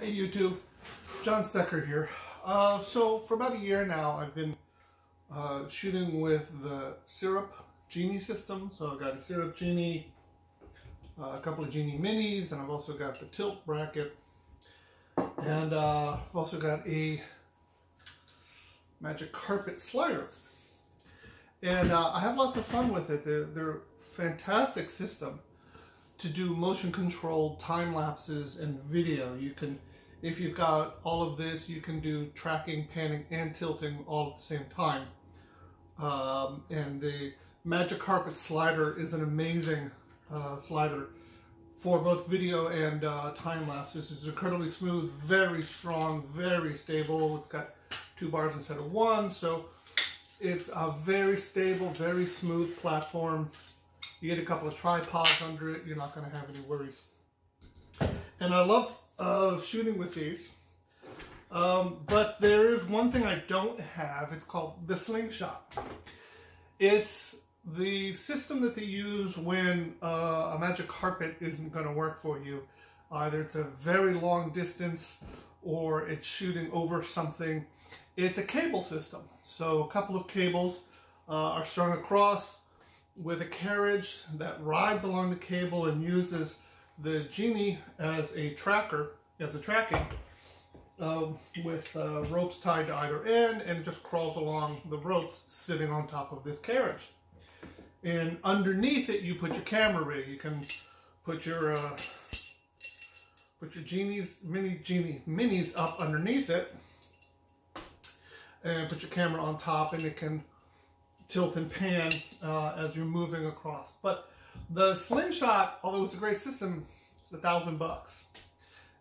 Hey YouTube, Jon Stecker here. Uh, so for about a year now I've been uh, shooting with the Syrp Genie system. So I've got a Syrp Genie, uh, a couple of Genie Minis, and I've also got the tilt bracket. And uh, I've also got a Magic Carpet slider. And uh, I have lots of fun with it. They're, they're fantastic system to do motion control time lapses and video. You can if you've got all of this, you can do tracking, panning, and tilting all at the same time. Um, and the Magic Carpet slider is an amazing uh, slider for both video and uh, time lapse. This is incredibly smooth, very strong, very stable. It's got two bars instead of one, so it's a very stable, very smooth platform. You get a couple of tripods under it, you're not going to have any worries. And I love of shooting with these. Um, but there is one thing I don't have. It's called the slingshot. It's the system that they use when uh, a magic carpet isn't going to work for you. Either it's a very long distance or it's shooting over something. It's a cable system. So a couple of cables uh, are strung across with a carriage that rides along the cable and uses the Genie as a tracker, as a tracking, um, with uh, ropes tied to either end, and just crawls along the ropes sitting on top of this carriage. And underneath it, you put your camera rig. You can put your uh, put your genies, mini genie minis up underneath it, and put your camera on top, and it can tilt and pan uh, as you're moving across. But the slingshot, although it's a great system, it's a thousand bucks.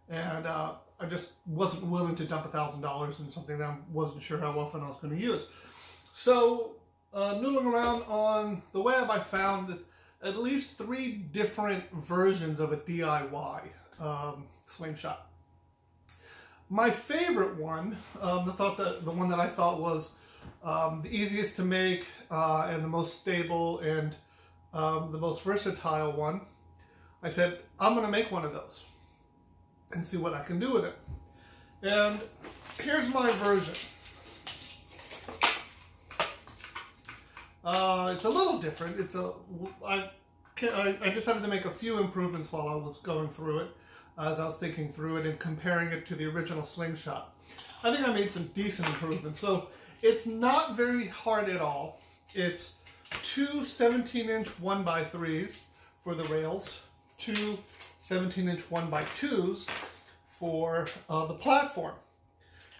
And uh, I just wasn't willing to dump a thousand dollars in something that I wasn't sure how often I was going to use. So, uh, noodling around on the web, I found at least three different versions of a DIY um, slingshot. My favorite one, um, the thought that the one that I thought was um, the easiest to make uh, and the most stable and um, the most versatile one, I said, I'm going to make one of those and see what I can do with it. And here's my version. Uh, it's a little different. It's a I, I decided to make a few improvements while I was going through it, as I was thinking through it and comparing it to the original slingshot. I think I made some decent improvements. So it's not very hard at all. It's two 17-inch 1x3s for the rails, two 17-inch 1x2s for uh, the platform.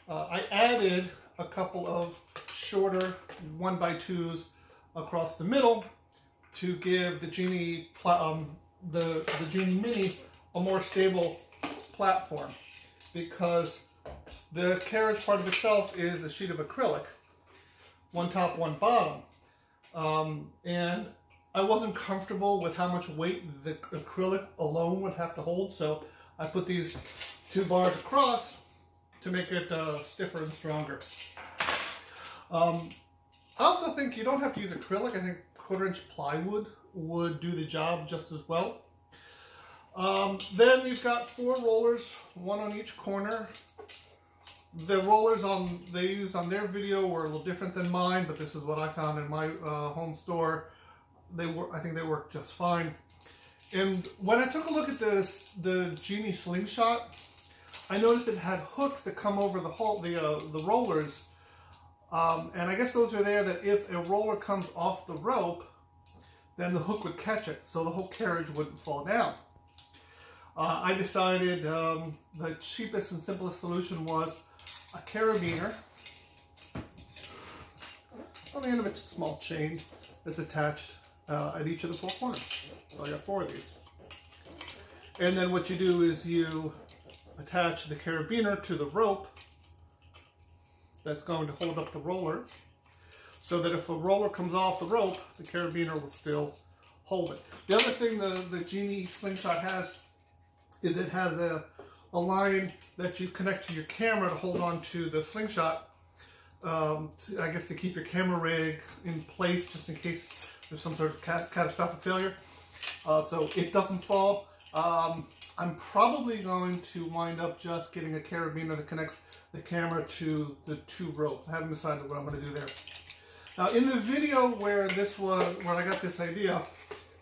Uh, I added a couple of shorter 1x2s across the middle to give the Genie um, the, the Genie Mini a more stable platform because the carriage part of itself is a sheet of acrylic, one top, one bottom. Um, and I wasn't comfortable with how much weight the acrylic alone would have to hold, so I put these two bars across to make it uh, stiffer and stronger. Um, I also think you don't have to use acrylic. I think quarter inch plywood would do the job just as well. Um, then you've got four rollers, one on each corner the rollers on they used on their video were a little different than mine, but this is what I found in my uh, home store. They were, I think they work just fine. And when I took a look at this, the Genie Slingshot, I noticed it had hooks that come over the whole the uh, the rollers, um, and I guess those are there that if a roller comes off the rope, then the hook would catch it, so the whole carriage wouldn't fall down. Uh, I decided um, the cheapest and simplest solution was a carabiner. On the end of it's a small chain that's attached uh, at each of the four corners. So I got four of these. And then what you do is you attach the carabiner to the rope that's going to hold up the roller so that if a roller comes off the rope, the carabiner will still hold it. The other thing the, the Genie Slingshot has is it has a a line that you connect to your camera to hold on to the slingshot. Um, to, I guess to keep your camera rig in place just in case there's some sort of cat catastrophic failure. Uh, so it doesn't fall. Um, I'm probably going to wind up just getting a carabiner that connects the camera to the two ropes. I haven't decided what I'm going to do there. Now, in the video where this was, where I got this idea,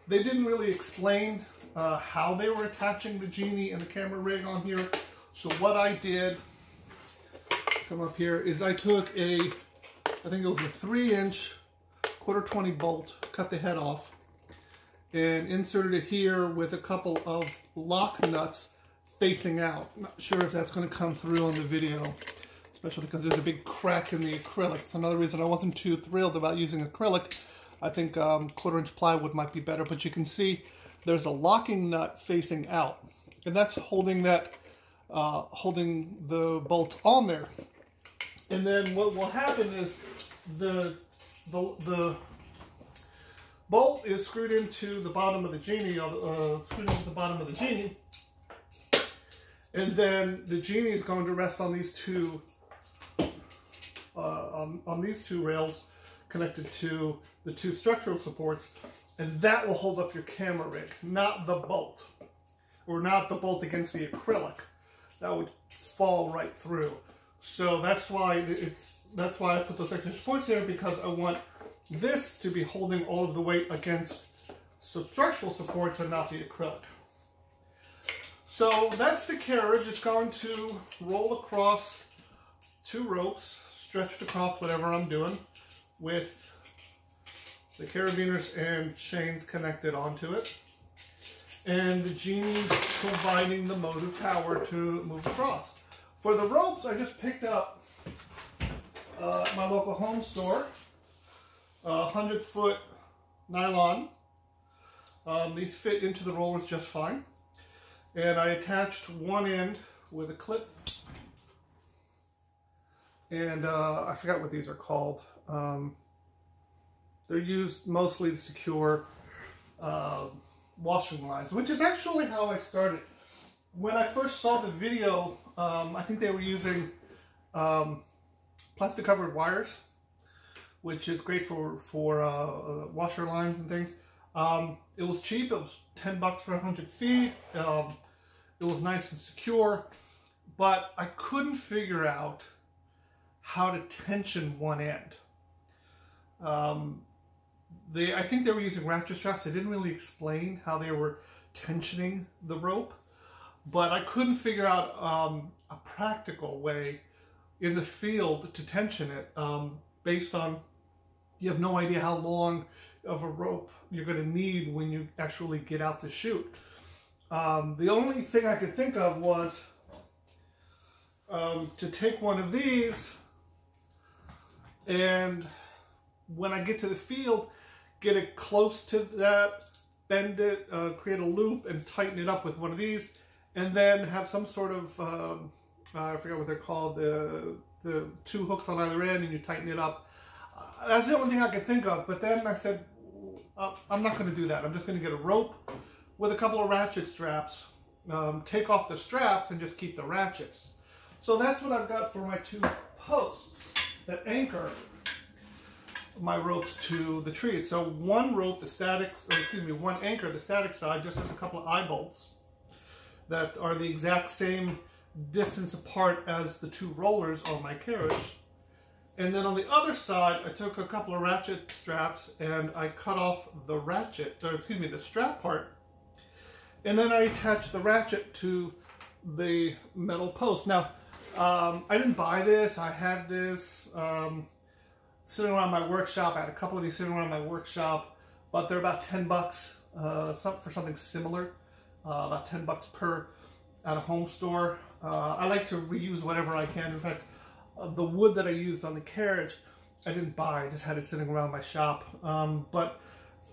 they didn't really explain uh, how they were attaching the Genie and the camera rig on here. So what I did, come up here, is I took a, I think it was a three inch quarter 20 bolt, cut the head off, and inserted it here with a couple of lock nuts facing out. Not sure if that's going to come through on the video, especially because there's a big crack in the acrylic. It's another reason I wasn't too thrilled about using acrylic. I think um, quarter inch plywood might be better, but you can see there's a locking nut facing out, and that's holding that, uh, holding the bolt on there. And then what will happen is the the, the bolt is screwed into the bottom of the genie, uh, screwed into the bottom of the genie. And then the genie is going to rest on these two, uh, on, on these two rails connected to the two structural supports. And that will hold up your camera rig, not the bolt. Or not the bolt against the acrylic. That would fall right through. So that's why it's that's why I put those extra supports there because I want this to be holding all of the weight against structural supports and not the acrylic. So that's the carriage. It's going to roll across two ropes, stretched across whatever I'm doing, with the carabiners and chains connected onto it. And the Genie providing the motive power to move across. For the ropes, I just picked up uh, my local home store uh, 100 foot nylon. Um, these fit into the rollers just fine. And I attached one end with a clip. And uh, I forgot what these are called. Um, they're used mostly to secure uh, washing lines, which is actually how I started. When I first saw the video, um, I think they were using um, plastic covered wires which is great for for uh, uh, washer lines and things. Um, it was cheap. It was 10 bucks for 100 feet. Um, it was nice and secure, but I couldn't figure out how to tension one end. Um, they, I think they were using ratchet straps. They didn't really explain how they were tensioning the rope, but I couldn't figure out um, a practical way in the field to tension it um, based on you have no idea how long of a rope you're going to need when you actually get out to shoot. Um, the only thing I could think of was um, to take one of these and when I get to the field, get it close to that, bend it, uh, create a loop and tighten it up with one of these and then have some sort of, um, uh, I forget what they're called, the, the two hooks on either end and you tighten it up that's the only thing I could think of. But then I said, uh, I'm not going to do that. I'm just going to get a rope with a couple of ratchet straps, um, take off the straps, and just keep the ratchets. So that's what I've got for my two posts that anchor my ropes to the trees. So one rope, the static, excuse me, one anchor, the static side, just has a couple of eye bolts that are the exact same distance apart as the two rollers on my carriage. And then on the other side, I took a couple of ratchet straps and I cut off the ratchet, or excuse me, the strap part. And then I attached the ratchet to the metal post. Now, um, I didn't buy this. I had this um, sitting around my workshop. I had a couple of these sitting around my workshop, but they're about 10 bucks uh, for something similar. Uh, about 10 bucks per at a home store. Uh, I like to reuse whatever I can. In fact, the wood that I used on the carriage, I didn't buy. I just had it sitting around my shop. Um, but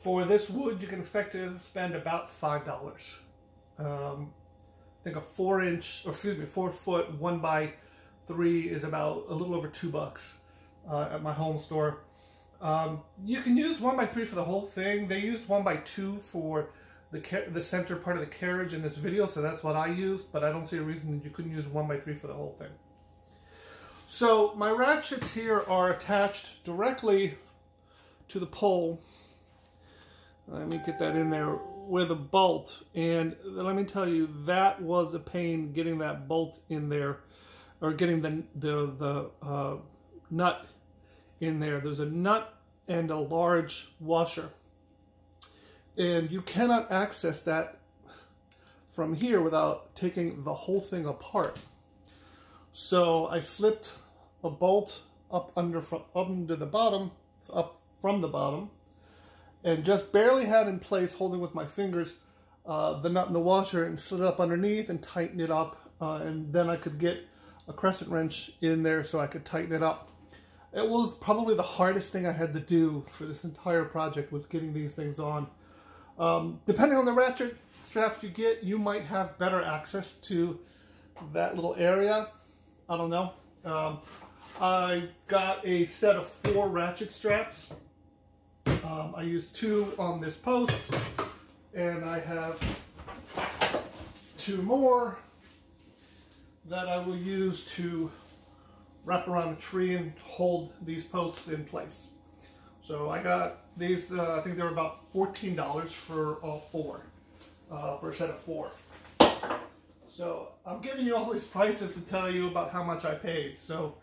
for this wood, you can expect to spend about five dollars. Um, I think a four inch, or excuse me, four foot one by three is about a little over two bucks uh, at my home store. Um, you can use one by three for the whole thing. They used one by two for the the center part of the carriage in this video, so that's what I used. But I don't see a reason that you couldn't use one by three for the whole thing. So my ratchets here are attached directly to the pole. Let me get that in there with a bolt, and let me tell you, that was a pain getting that bolt in there, or getting the the the uh, nut in there. There's a nut and a large washer, and you cannot access that from here without taking the whole thing apart. So I slipped a bolt up under from under the bottom, up from the bottom, and just barely had in place, holding with my fingers, uh, the nut in the washer and slid it up underneath and tighten it up. Uh, and then I could get a crescent wrench in there so I could tighten it up. It was probably the hardest thing I had to do for this entire project was getting these things on. Um, depending on the ratchet straps you get, you might have better access to that little area. I don't know. Um, I got a set of four ratchet straps. Um, I used two on this post, and I have two more that I will use to wrap around a tree and hold these posts in place. So I got these, uh, I think they were about $14 for all four, uh, for a set of four. So I'm giving you all these prices to tell you about how much I paid. So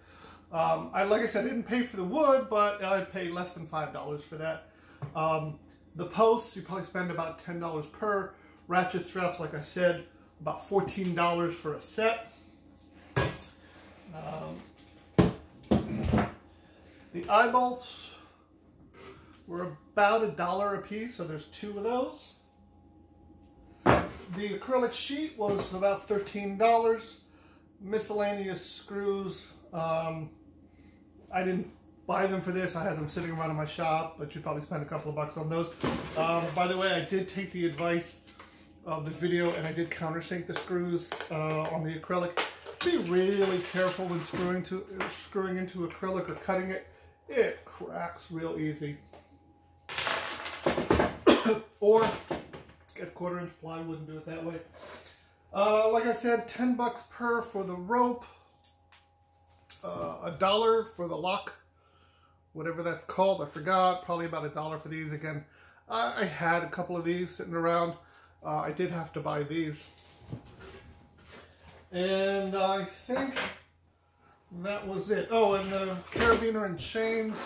um, I, like I said, I didn't pay for the wood, but I paid less than $5 for that. Um, the posts, you probably spend about $10 per. Ratchet straps, like I said, about $14 for a set. Um, the eye bolts were about a dollar a piece, so there's two of those. The acrylic sheet was about $13. Miscellaneous screws, um, I didn't buy them for this. I had them sitting around in my shop, but you probably spend a couple of bucks on those. Um, by the way, I did take the advice of the video and I did countersink the screws uh, on the acrylic. Be really careful when screwing to screwing into acrylic or cutting it. It cracks real easy. or get quarter inch plywood and do it that way. Uh, like I said, 10 bucks per for the rope uh, a dollar for the lock, whatever that's called. I forgot. Probably about a dollar for these again. I, I had a couple of these sitting around. Uh, I did have to buy these. And I think that was it. Oh, and the carabiner and chains,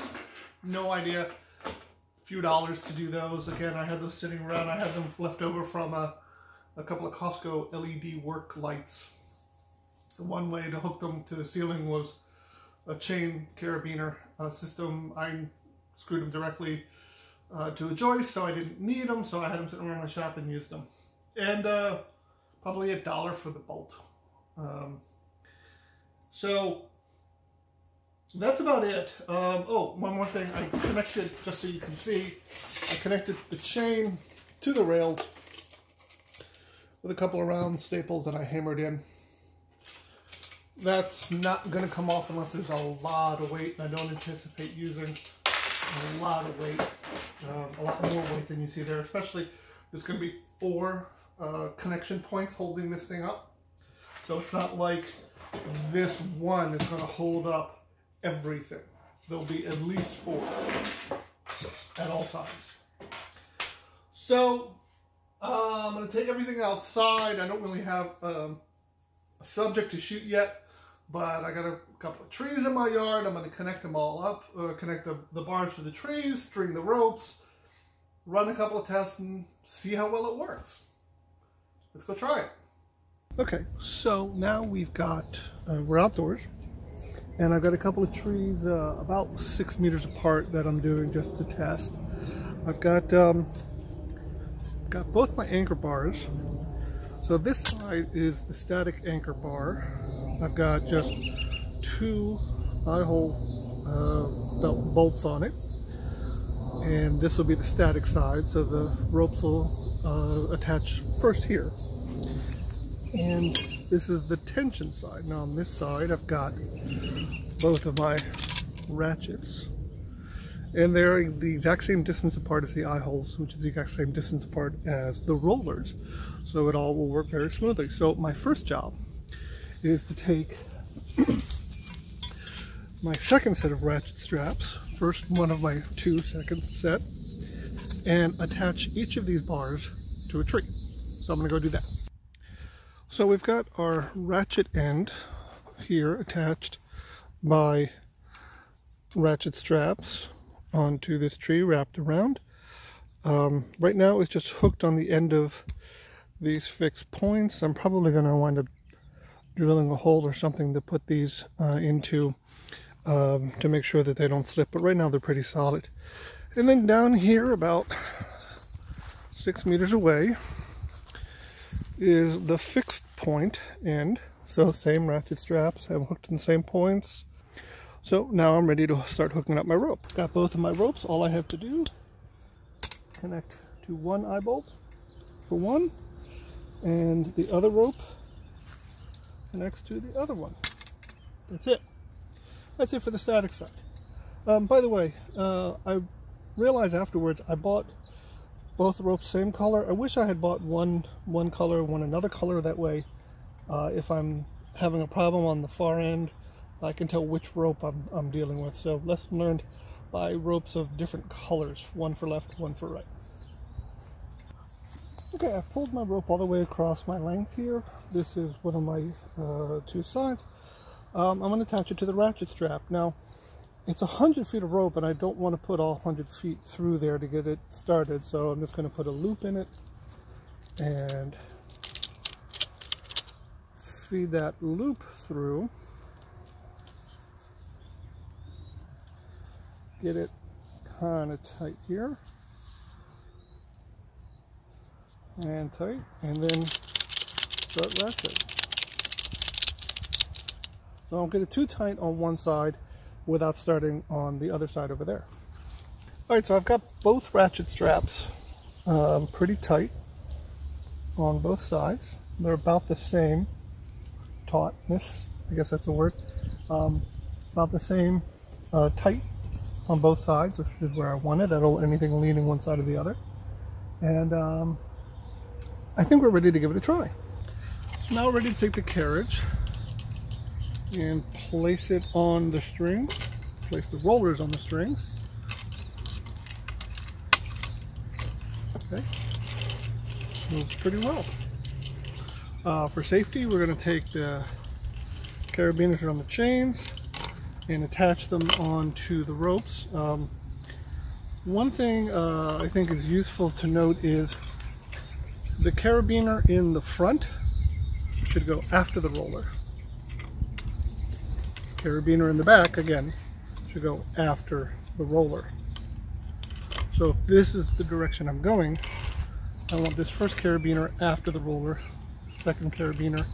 no idea. A few dollars to do those. Again, I had those sitting around. I had them left over from a, a couple of Costco LED work lights. The one way to hook them to the ceiling was a chain carabiner uh, system. I screwed them directly uh, to a joist, so I didn't need them, so I had them sitting around my shop and used them. And uh, probably a dollar for the bolt. Um, so that's about it. Um, oh, one more thing. I connected, just so you can see, I connected the chain to the rails with a couple of round staples that I hammered in that's not going to come off unless there's a lot of weight. And I don't anticipate using a lot of weight, um, a lot more weight than you see there, especially there's going to be four uh, connection points holding this thing up. So it's not like this one is going to hold up everything. There'll be at least four at all times. So uh, I'm going to take everything outside. I don't really have um, a subject to shoot yet. But I got a couple of trees in my yard. I'm going to connect them all up, uh, connect the, the bars to the trees, string the ropes, run a couple of tests and see how well it works. Let's go try it. Okay, so now we've got, uh, we're outdoors, and I've got a couple of trees uh, about six meters apart that I'm doing just to test. I've got, um, got both my anchor bars. So this side is the static anchor bar, I've got just two eye hole uh, belt bolts on it. And this will be the static side, so the ropes will uh, attach first here. And this is the tension side. Now on this side, I've got both of my ratchets. And they're the exact same distance apart as the eye holes, which is the exact same distance apart as the rollers. So it all will work very smoothly. So my first job is to take my second set of ratchet straps, first one of my two second set, and attach each of these bars to a tree. So I'm gonna go do that. So we've got our ratchet end here attached by ratchet straps onto this tree wrapped around. Um, right now it's just hooked on the end of these fixed points. I'm probably going to wind up drilling a hole or something to put these uh, into um, to make sure that they don't slip. But right now they're pretty solid. And then down here about six meters away is the fixed point end. So same ratchet straps, have hooked in the same points. So now I'm ready to start hooking up my rope. Got both of my ropes. All I have to do, connect to one eye bolt for one, and the other rope connects to the other one. That's it. That's it for the static side. Um, by the way, uh, I realized afterwards I bought both ropes same color. I wish I had bought one one color, one another color. That way, uh, if I'm having a problem on the far end, I can tell which rope I'm, I'm dealing with. So lesson learned by ropes of different colors, one for left, one for right. Okay, I've pulled my rope all the way across my length here. This is one of my uh, two sides. Um, I'm going to attach it to the ratchet strap. Now, it's a 100 feet of rope, and I don't want to put all 100 feet through there to get it started, so I'm just going to put a loop in it and feed that loop through. Get it kind of tight here. and tight and then start ratchet. Don't get it too tight on one side without starting on the other side over there. Alright, so I've got both ratchet straps um, pretty tight on both sides. They're about the same tautness, I guess that's a word, um, about the same uh, tight on both sides, which is where I want it. I don't want anything leaning one side or the other. And um, I think we're ready to give it a try. So now we're ready to take the carriage and place it on the strings, place the rollers on the strings. Okay, moves pretty well. Uh, for safety, we're going to take the carabiners on the chains and attach them onto the ropes. Um, one thing uh, I think is useful to note is the carabiner in the front should go after the roller. Carabiner in the back, again, should go after the roller. So if this is the direction I'm going, I want this first carabiner after the roller, second carabiner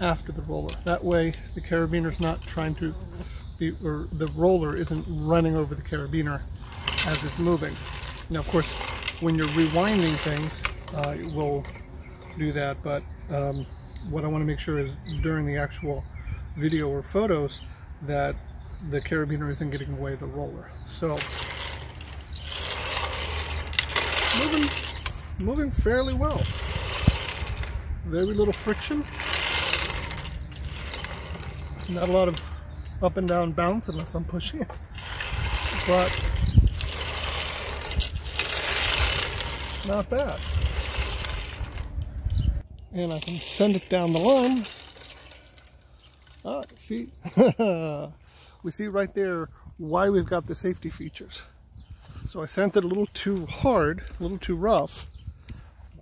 after the roller. That way the carabiner's not trying to be, or the roller isn't running over the carabiner as it's moving. Now of course, when you're rewinding things, uh, will do that. But um, what I want to make sure is during the actual video or photos that the carabiner isn't getting away the roller. So moving, moving fairly well. Very little friction. Not a lot of up and down bounce unless I'm pushing it. But not bad and I can send it down the line. Ah, see, we see right there why we've got the safety features. So I sent it a little too hard, a little too rough,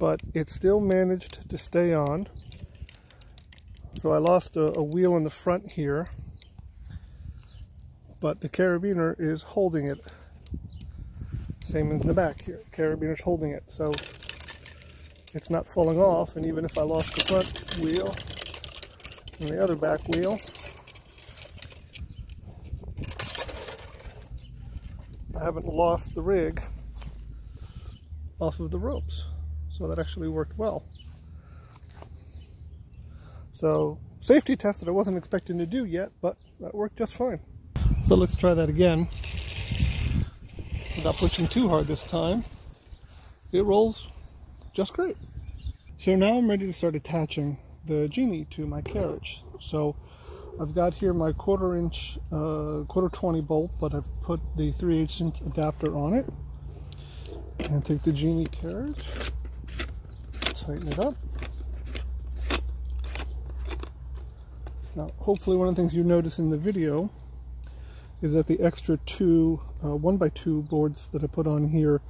but it still managed to stay on. So I lost a, a wheel in the front here, but the carabiner is holding it. Same in the back here, carabiner's holding it. So it's not falling off and even if I lost the front wheel the other back wheel. I haven't lost the rig off of the ropes so that actually worked well. So safety test that I wasn't expecting to do yet but that worked just fine. So let's try that again. Without pushing too hard this time. It rolls just great. So now I'm ready to start attaching the Genie to my carriage. So I've got here my quarter inch, uh, quarter 20 bolt, but I've put the 3 8 inch adapter on it. And take the Genie carriage. tighten it up. Now, hopefully one of the things you notice in the video is that the extra two uh, one by two boards that I put on here,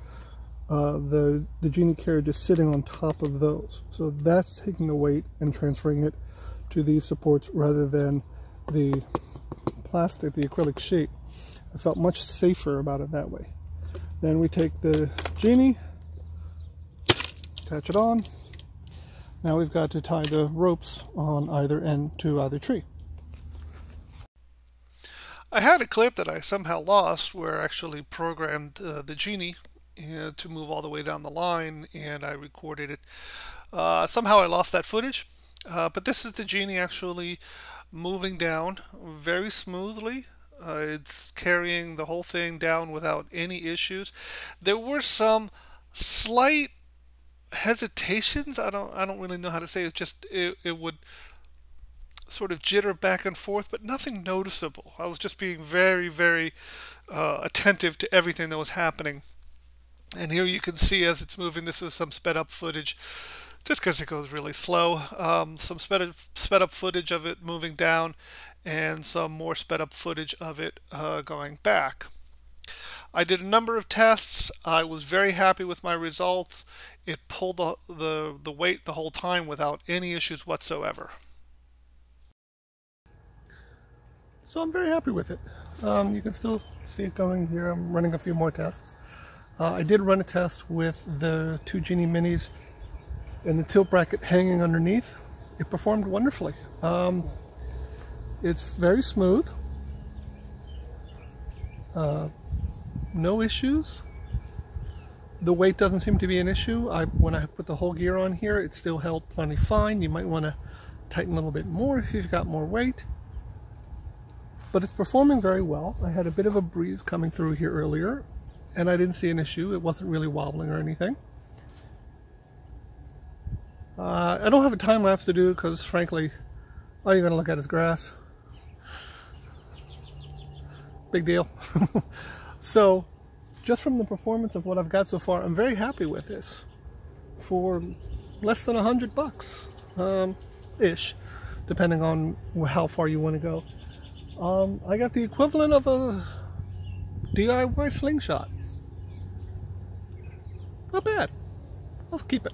uh, the, the Genie carriage is sitting on top of those. So that's taking the weight and transferring it to these supports rather than the plastic, the acrylic sheet. I felt much safer about it that way. Then we take the Genie, attach it on. Now we've got to tie the ropes on either end to either tree. I had a clip that I somehow lost where I actually programmed uh, the Genie to move all the way down the line and I recorded it. Uh, somehow I lost that footage, uh, but this is the Genie actually moving down very smoothly. Uh, it's carrying the whole thing down without any issues. There were some slight hesitations. I don't I don't really know how to say it. Just it, it would sort of jitter back and forth, but nothing noticeable. I was just being very very uh, attentive to everything that was happening. And here you can see as it's moving. This is some sped up footage just because it goes really slow. Um, some sped up, sped up footage of it moving down and some more sped up footage of it uh, going back. I did a number of tests. I was very happy with my results. It pulled the, the, the weight the whole time without any issues whatsoever. So I'm very happy with it. Um, you can still see it going here. I'm running a few more tests. Uh, I did run a test with the two Genie Minis and the tilt bracket hanging underneath. It performed wonderfully. Um, it's very smooth. Uh, no issues. The weight doesn't seem to be an issue. I, when I put the whole gear on here, it still held plenty fine. You might want to tighten a little bit more if you've got more weight. But it's performing very well. I had a bit of a breeze coming through here earlier, and I didn't see an issue. It wasn't really wobbling or anything. Uh, I don't have a time lapse to do because, frankly, all you're going to look at is grass big deal. so just from the performance of what I've got so far, I'm very happy with this for less than a hundred bucks, um, ish, depending on how far you want to go. Um, I got the equivalent of a DIY slingshot. Not bad. Let's keep it.